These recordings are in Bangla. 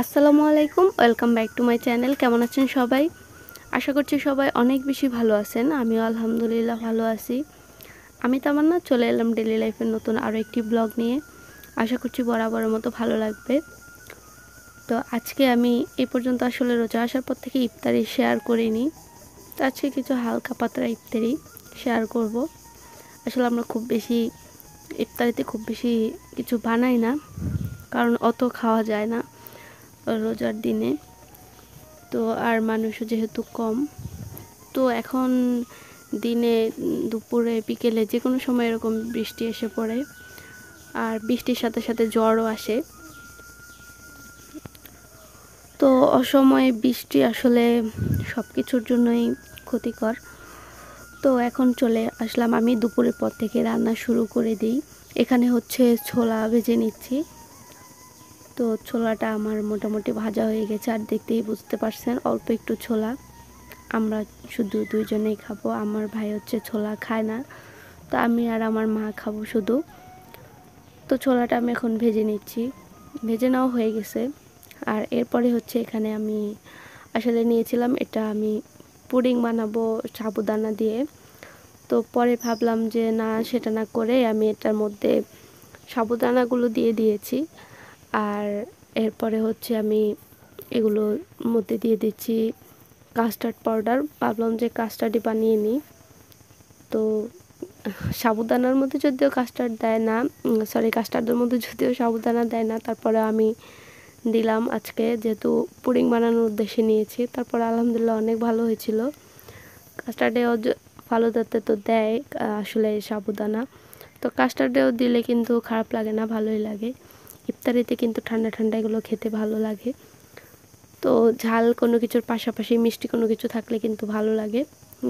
আসসালামু আলাইকুম, welcome back to my channel, কেমন আছেন সবাই? আশা করছি সবাই অনেক বেশি ভালো আছেন, আমিও আলহামদুলিল্লাহ ভালো আছি। আমি তেমন না চলে এলাম ডেলি লাইফের নতুন আরও একটি ব্লগ নিয়ে। আশা করছি বরাবরের মতো ভালো লাগবে। তো আজকে আমি এই পর্যন্ত আসলে রোজা আসার পর থেকে ইফতারি শেয়ার করিনি। তো আজকে কিছু হালকা পাতলা ইফতারি শেয়ার করব। আসলে আমরা খুব বেশি, ইফতারিতে খুব বেশি কিছু বানাই না, কারণ অত খাওয়া যায় না। রোজার দিনে। তো আর মানুষও যেহেতু কম, তো এখন দিনে দুপুরে, বিকেলে যে কোনো সময় এরকম বৃষ্টি এসে পড়ে। আর বৃষ্টির সাথে সাথে জ্বরও আসে। তো অসময়ে বৃষ্টি আসলে সব কিছুর জন্যই ক্ষতিকর। তো এখন চলে আসলাম আমি দুপুরের পর থেকে রান্না শুরু করে দিই। এখানে হচ্ছে ছোলা ভেজে নিচ্ছি। তো ছোলাটা আমার মোটামুটি ভাজা হয়ে গেছে, আর দেখতেই বুঝতে পারছেন অল্প একটু ছোলা। আমরা শুধু দুইজনেই খাব, আমার ভাই হচ্ছে ছোলা খায় না, তো আমি আর আমার মা খাব শুধু। তো ছোলাটা আমি এখন ভেজে নিচ্ছি, ভেজে নেওয়া হয়ে গেছে। আর এরপরে হচ্ছে এখানে আমি আসলে নিয়েছিলাম, এটা আমি পুডিং বানাবো সাবুদানা দিয়ে। তো পরে ভাবলাম যে না, সেটা না করে আমি এটার মধ্যে সাবুদানাগুলো দিয়ে দিয়েছি। আর এরপরে হচ্ছে আমি এগুলোর মধ্যে দিয়ে দিচ্ছি কাস্টার্ড পাউডার ভাবলাম যে কাস্টার্ডই বানিয়ে নিই। তো সাবুদানার মধ্যে যদিও কাস্টার্ড দেয় না সরি কাস্টার্ডের মধ্যে যদিও সাবুদানা দেয় না, তারপরে আমি দিলাম আজকে যেহেতু পুডিং বানানোর উদ্দেশ্যে নিয়েছি, তারপর আলহামদুলিল্লাহ অনেক ভালো হয়েছিল। কাস্টার্ডেও ফালুদাতে তো দেয় আসলে সাবুদানা। তো কাস্টার্ডেও দিলে কিন্তু খারাপ লাগে না, ভালোই লাগে। ইফতারিতে কিন্তু ঠান্ডা ঠান্ডা এগুলো খেতে ভালো লাগে। তো ঝাল কোনো কিছুর পাশাপাশি মিষ্টি কোনো কিছু থাকলে কিন্তু ভালো লাগে।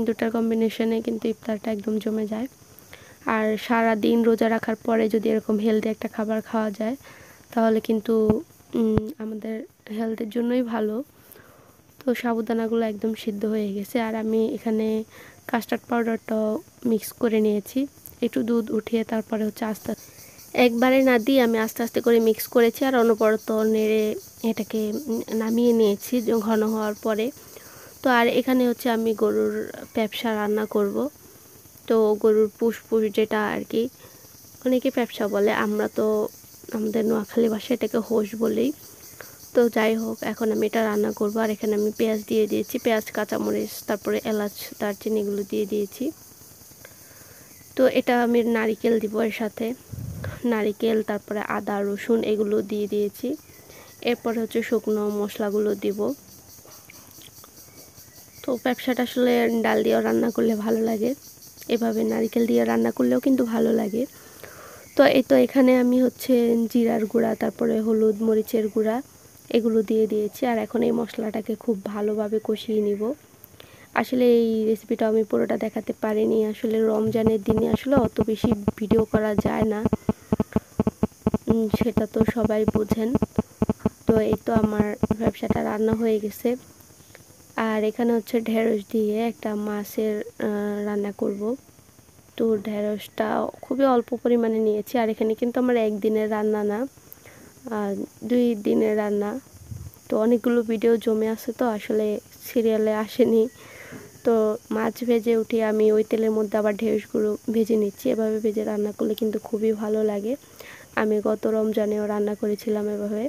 দুটার কম্বিনেশনে কিন্তু ইফতারটা একদম জমে যায়। আর সারা দিন রোজা রাখার পরে যদি এরকম হেলদি একটা খাবার খাওয়া যায়, তাহলে কিন্তু আমাদের হেলথের জন্যই ভালো। তো সাবুদানাগুলো একদম সিদ্ধ হয়ে গেছে। আর আমি এখানে কাস্টার্ড পাউডারটাও মিক্স করে নিয়েছি। একটু দুধ উঠিয়ে তারপরে হচ্ছে আস্তে একবারে না দিয়ে আমি আস্তে আস্তে করে মিক্স করেছি আর অনবরত নেড়ে এটাকে নামিয়ে নিয়েছি ঘন হওয়ার পরে। তো আর এখানে হচ্ছে আমি গরুর ব্যবসা রান্না করব। তো গরুর পুষ পুষ যেটা আর কি, অনেকে ব্যবসা বলে, আমরা তো আমাদের নোয়াখালী ভাষায় এটাকে হোস বলেই। তো যাই হোক, এখন আমি এটা রান্না করব আর এখানে আমি পেঁয়াজ দিয়ে দিয়েছি, পেঁয়াজ, কাঁচামরিচ, তারপরে এলাচ দারচিনিগুলো দিয়ে দিয়েছি। তো এটা আমি নারিকেল দিব এর সাথে। নারিকেল, তারপরে আদা, রসুন এগুলো দিয়ে দিয়েছি। এরপরে হচ্ছে শুকনো মশলাগুলো দিব। তো ব্যবসাটা আসলে ডাল দিয়েও রান্না করলে ভালো লাগে। এভাবে নারিকেল দিয়ে রান্না করলেও কিন্তু ভালো লাগে। তো এই তো এখানে আমি হচ্ছে জিরার গুঁড়া, তারপরে হলুদ মরিচের গুঁড়া এগুলো দিয়ে দিয়েছি। আর এখন এই মশলাটাকে খুব ভালোভাবে কষিয়ে নিব। আসলে এই রেসিপিটা আমি পুরোটা দেখাতে পারিনি। আসলে রমজানের দিনে আসলে অত বেশি ভিডিও করা যায় না। সেটা তো সবাই বোঝেন। তো এই তো আমার ব্যবসাটা রান্না হয়ে গেছে। আর এখানে হচ্ছে ঢেঁড়স দিয়ে একটা মাছের রান্না করব। তো ঢেঁড়সটা খুবই অল্প পরিমাণে নিয়েছি। আর এখানে কিন্তু আমার একদিনের রান্না না দুই দিনের রান্না। তো অনেকগুলো ভিডিও জমে আছে তো, আসলে সিরিয়ালে আসেনি। তো মাছ ভেজে উঠে আমি ওই তেলের মধ্যে আবার ঢেঁড়সগুলো ভেজে নিচ্ছি। এভাবে ভেজে রান্না করলে কিন্তু খুবই ভালো লাগে। আমি গত রমজানেও রান্না করেছিলাম এভাবে।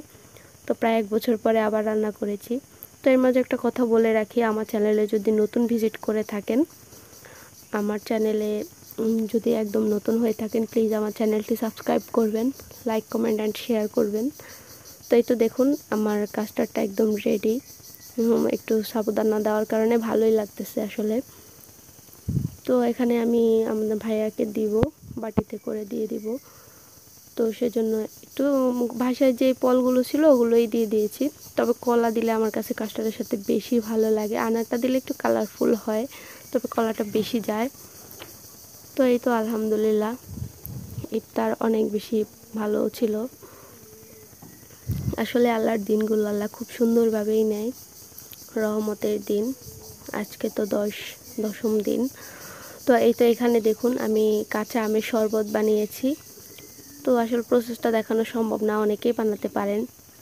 তো প্রায় এক বছর পরে আবার রান্না করেছি। তো এর মাঝে একটা কথা বলে রাখি, আমার চ্যানেলে যদি নতুন ভিজিট করে থাকেন, আমার চ্যানেলে যদি একদম নতুন হয়ে থাকেন প্লিজ আমার চ্যানেলটি সাবস্ক্রাইব করবেন লাইক কমেন্ট অ্যান্ড শেয়ার করবেন। তো এই তো দেখুন, আমার কাস্টারটা একদম রেডি একটু সাবধানা দেওয়ার কারণে ভালোই লাগতেছে আসলে। তো এখানে আমি আমাদের ভাইয়াকে দিব, বাটিতে করে দিয়ে দিব। তো সেজন্য একটু ভাষায় যে ফলগুলো ছিল ওগুলোই দিয়ে দিয়েছি। তবে কলা দিলে আমার কাছে কাস্টার্ডের সাথে বেশি ভালো লাগে। আনারটা দিলে একটু কালারফুল হয়, তবে কলাটা বেশি যায়। তো এই তো আলহামদুলিল্লাহ, ইফতার অনেক বেশি ভালো ছিল। আসলে আল্লাহর দিনগুলো আল্লাহ খুব সুন্দরভাবেই নেয়। রহমতের দিন, আজকে তো দশ, দশম দিন। তো এই তো এখানে দেখুন, আমি কাঁচা আমের শরবত বানিয়েছি। তো আসলে প্রসেসটা দেখানো সম্ভব না, অনেকেই বানাতে পারেন।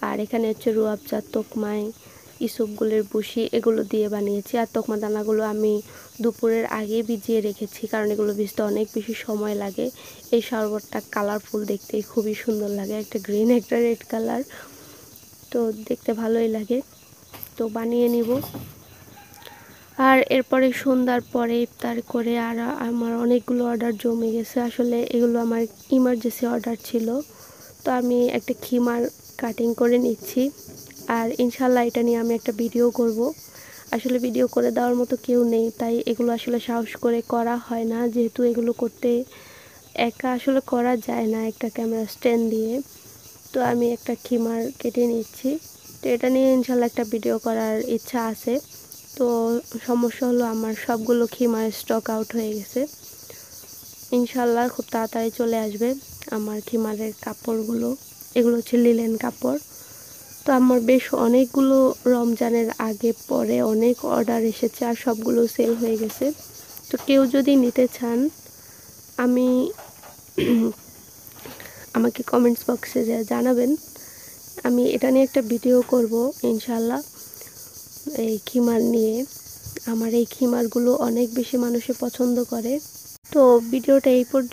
আর এখানে হচ্ছে রুয়াবজা তোকমাই ইসবগুলের বুসি, এগুলো দিয়ে বানিয়েছি। আর তোকমা দানাগুলো আমি দুপুরের আগে ভিজিয়ে রেখেছি, কারণ এগুলো ভিজতে অনেক বেশি সময় লাগে। এই শরবতটা কালারফুল দেখতে খুবই সুন্দর লাগে, একটা গ্রিন একটা রেড কালার তো দেখতে ভালোই লাগে। তো বানিয়ে নিব। আর এরপরে সন্ধ্যার পরে ইফতার করে আর আমার অনেকগুলো অর্ডার জমে গেছে। আসলে এগুলো আমার ইমার্জেন্সি অর্ডার ছিল। তো আমি একটা খিমার কাটিং করে নিচ্ছি। আর ইনশাল্লাহ এটা নিয়ে আমি একটা ভিডিও করব। আসলে ভিডিও করে দেওয়ার মতো কেউ নেই, তাই এগুলো আসলে সাহস করে করা হয় না। যেহেতু এগুলো করতে একা আসলে করা যায় না একটা ক্যামেরা স্ট্যান্ড দিয়ে। তো আমি একটা খিমার কেটে নিচ্ছি। তো এটা নিয়ে ইনশাল্লাহ একটা ভিডিও করার ইচ্ছা আছে। তো সমস্যা হলো আমার সবগুলো খিমার স্টক আউট হয়ে গেছে। ইনশাল্লাহ খুব তাড়াতাড়ি চলে আসবে আমার খিমারের কাপড়গুলো। এগুলো হচ্ছে লিলেন কাপড়। তো আমার বেশ অনেকগুলো রমজানের আগে পরে অনেক অর্ডার এসেছে আর সবগুলো সেল হয়ে গেছে। তো কেউ যদি নিতে চান, আমি আমাকে কমেন্টস বক্সে জানাবেন। আমি এটা নিয়ে একটা ভিডিও করব ইনশাল্লাহ এই খিমার নিয়ে। আমার এই খিমারগুলো অনেক বেশি মানুষে পছন্দ করে। তো ভিডিওটা এই পর্যন্ত